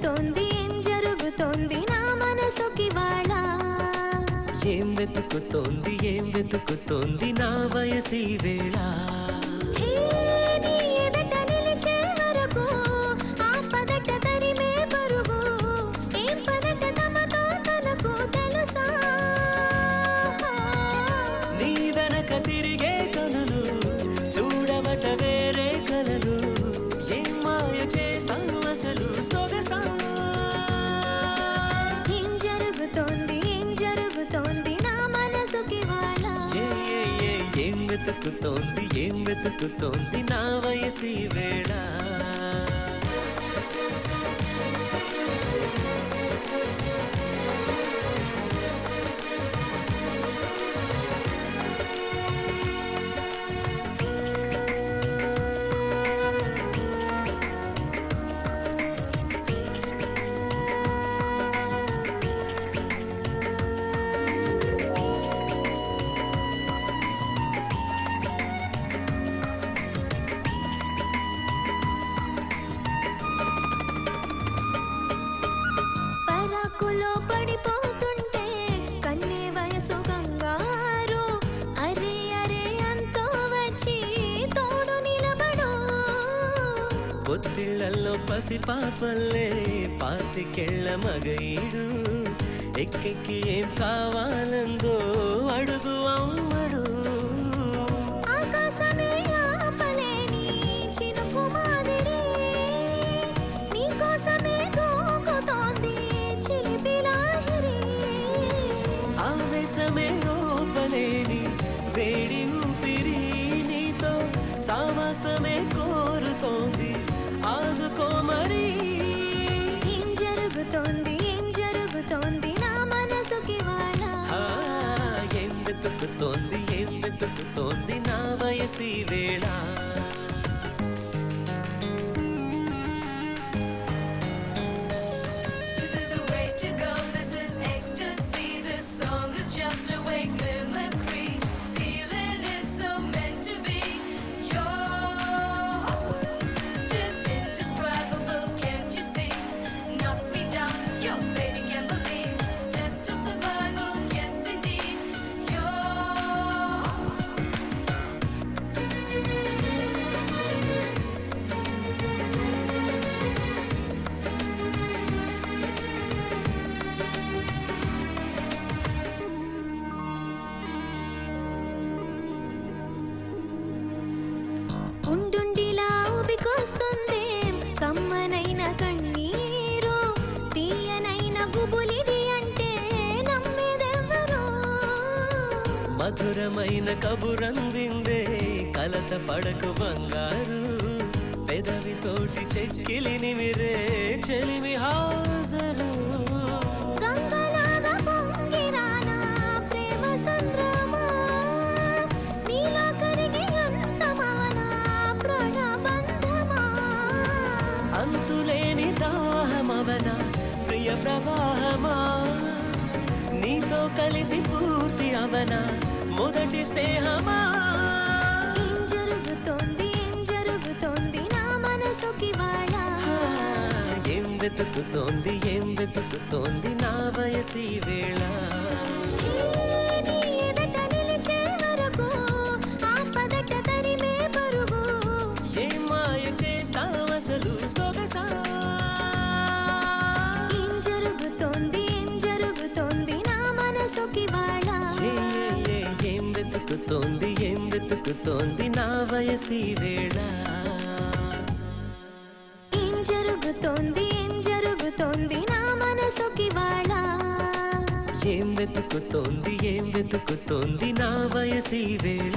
జరుగుతోంది ఏం జరుగుతోంది నా మనసుకి వాళ్ళ ఏం వెతుకుతోంది ఏం వెతుకుతోంది నా వయసి వేళ? వెతుకుతోంది ఏం వెతుకుతోంది నా వయసి వేళ? పొత్తిళ్ళలో పసి పాపల్లే పాతికెళ్ళ మగయిడు. ఎక్కెక్కి ఏం కావాలందో అడుగు అమ్మడు. ఆవేశమే జరుగుతోంది నా మనసుకి వాళ్ళ ఆ, ఏం వెతుకుతోంది ఏం వెతుకుతోంది నా వయసి వేళ. కమ్మనైన కన్నీరు తీయనైన గుబులిది అంటే నమ్మేదెవ్వరు మధురమైన కబురందిందే కలత పడకు బంగారు. పెదవితోటి చెక్కిలి నిమిరే చెలిమి హాజరు. గంగలాగా కలిసి పూర్తి అవన. మొదటి స్నేహమా? ఏం జరుగుతోంది? ఏం జరుగుతోంది? నా మనసుకి వాళ్ళ. ఏం వెతుకుతోంది? ఏం వెతుకుతోంది? నా వయసి వేళ. వెతుకుతోంది ఏం వెతుకుతోంది నా వయసి వేళ? ఏం జరుగుతోంది ఏం జరుగుతోంది నా మనసుకి వాళ్ళ ఏం వెతుకుతోంది ఏం వెతుకుతోంది నా వయసి వేళ?